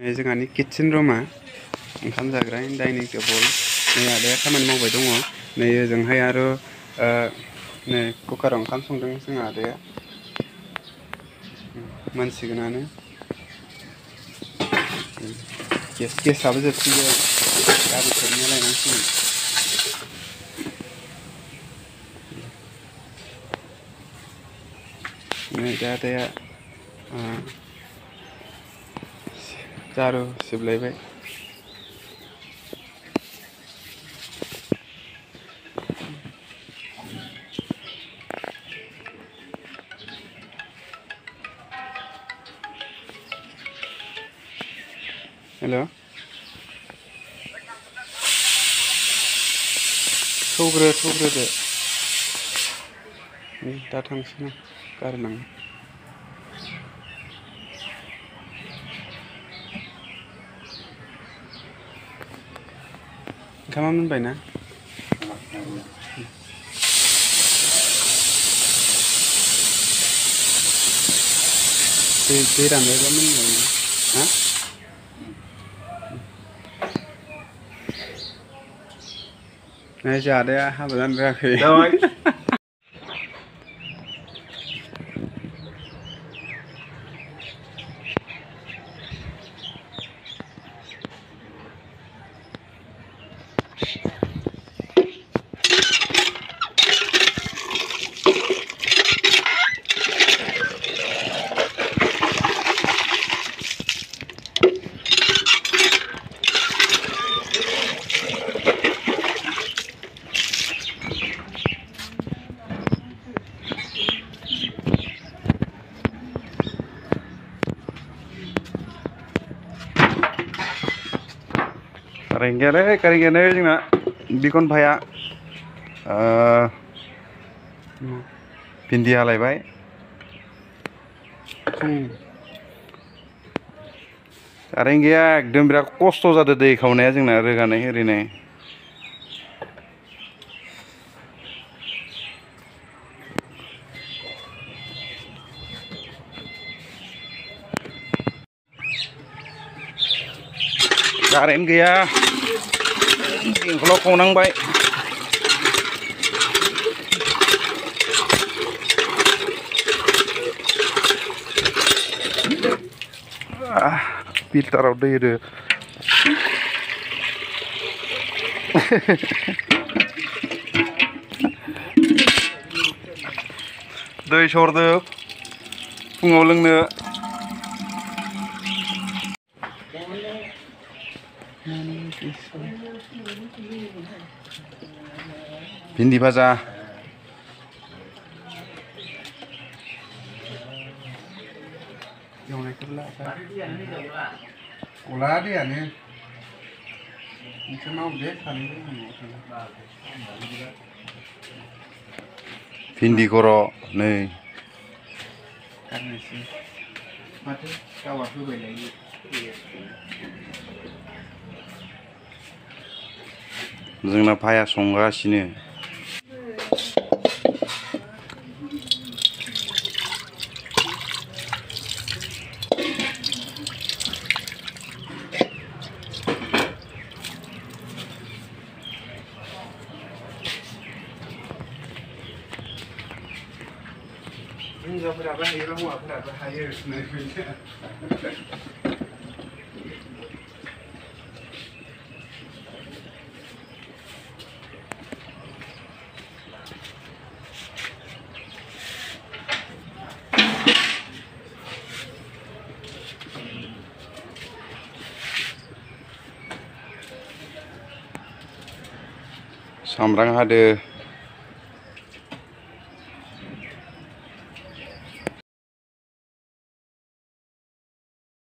नै जोंहानि किटचेन रुमा ओंखाम जाग्रा डाइनिं टेबोल नै आदाया खामानि मावबाय दङ नै ओजोंहाय आरो ओ नै कुकाराव ओंखाम संदों जोंहा आदाया मोनसिगोनानो गेस गेसाबो जोबसिगोन गाबोन सबनिया लायनांसिगोन नै दा आदाया झारु सिबलायबाय हेल' थौग्रो थौग्रोदो नै दा थांसै आं ओंखामा मोनबाय ना दै दै रानबायबा मोनबाय हा नै जोंहा आदाया हाबा जानो रोङाखै 是。गैयालै कारेन्ट गैयालै जोंना बिकन भाइया भिन्दि हालायबाय कारेन्ट गैया एकदम बिराद खस्थ' जादों दै खावनाया जोंना रोगानाय ओरिनाय कारेन्ट गैया। बेंखलाव खावनांबाय फिल्टाराव दै होदो दै सरदो फुङाव लोंनो भिन्दि भाजा गला दैयानो नोंसोर मावदो सानैजों भिन्दि खर' नै गारनोसै माथो गावआ होबाय लायो जोंना भाया संगासिनो हिनजावफोराबो हायो हौवाफोराबो हायो सामब्राम हादो